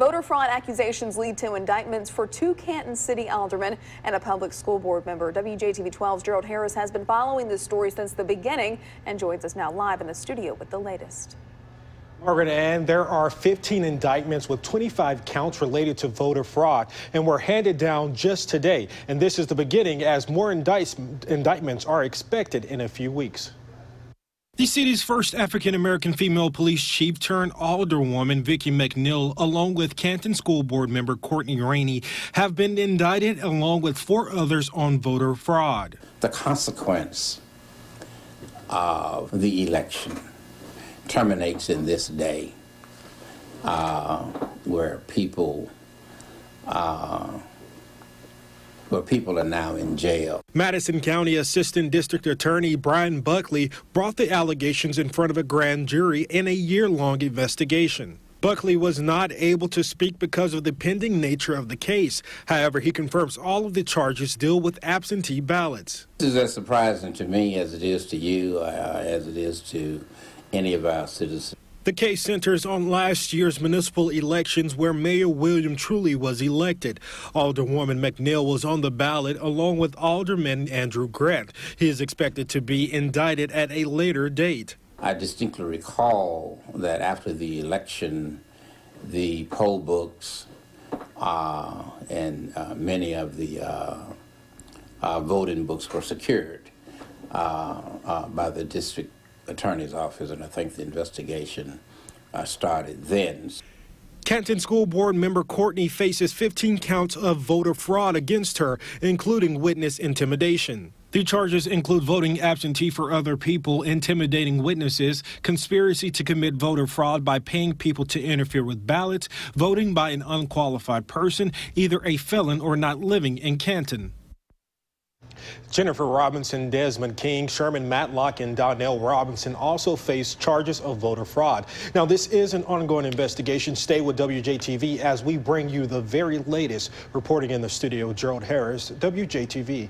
Voter fraud accusations lead to indictments for two Canton City aldermen and a public school board member. WJTV 12's Gerald Harris has been following this story since the beginning and joins us now live in the studio with the latest. Margaret Ann, there are 15 indictments with 25 counts related to voter fraud and were handed down just today. And this is the beginning as more indictments are expected in a few weeks. The city's first African American female police chief turned alderwoman Vicki McNeil, along with Canton School Board member Courtney Rainey, have been indicted along with four others on voter fraud. The consequence of the election terminates in this day uh, where people uh, where people are now in jail. Madison County Assistant District Attorney Brian Buckley brought the allegations in front of a grand jury in a year long investigation. Buckley was not able to speak because of the pending nature of the case. However, he confirms all of the charges deal with absentee ballots. This is as surprising to me as it is to you, uh, as it is to any of our citizens. The case centers on last year's municipal elections where Mayor William Truly was elected. Alderwoman McNeil was on the ballot along with Alderman Andrew Grant. He is expected to be indicted at a later date. I distinctly recall that after the election, the poll books uh, and uh, many of the uh, uh voting books were secured uh, uh, by the district attorney's office, and I think the investigation uh, started then. Canton School Board member Courtney faces 15 counts of voter fraud against her, including witness intimidation. The charges include voting absentee for other people, intimidating witnesses, conspiracy to commit voter fraud by paying people to interfere with ballots, voting by an unqualified person, either a felon or not living in Canton. Jennifer Robinson, Desmond King, Sherman Matlock, and Donnell Robinson also face charges of voter fraud. Now, this is an ongoing investigation. Stay with WJTV as we bring you the very latest. Reporting in the studio, Gerald Harris, WJTV